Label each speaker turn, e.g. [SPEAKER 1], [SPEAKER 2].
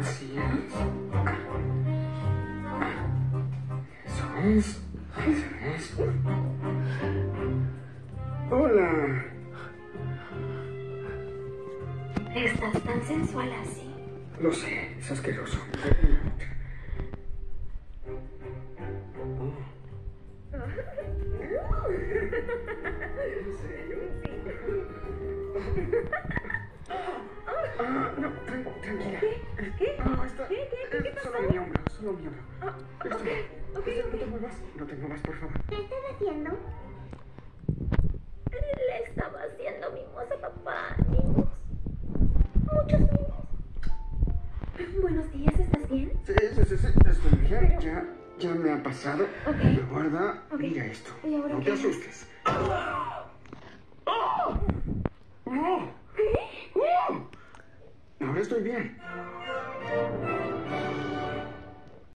[SPEAKER 1] Así Hola.
[SPEAKER 2] Estás tan sensual así.
[SPEAKER 1] Lo sé, es asqueroso. Ah, no, tran- tranquila.
[SPEAKER 2] ¿Qué?
[SPEAKER 1] Ah, está.
[SPEAKER 2] ¿Qué? ¿Qué? ¿Qué? ¿Qué
[SPEAKER 1] eh? Solo mi hombro, solo mi hombro.
[SPEAKER 2] Ah,
[SPEAKER 1] Esto
[SPEAKER 2] ok,
[SPEAKER 1] no.
[SPEAKER 2] ok,
[SPEAKER 1] No te
[SPEAKER 2] ok.
[SPEAKER 1] Muevas, no te muevas, por favor.
[SPEAKER 2] ¿Qué estás haciendo? Le estaba haciendo mimos a papá. Mimos. Muchos mimos. Buenos días, ¿estás bien?
[SPEAKER 1] Sí, sí, sí, sí, estoy bien. Ya, ya me ha pasado.
[SPEAKER 2] Ok.
[SPEAKER 1] Guarda,
[SPEAKER 2] Ok.
[SPEAKER 1] mira esto.
[SPEAKER 2] ¿Y ahora
[SPEAKER 1] no
[SPEAKER 2] qué
[SPEAKER 1] te asustes. ¡Oh! ¡Oh! ¡Oh! Ahora estoy bien.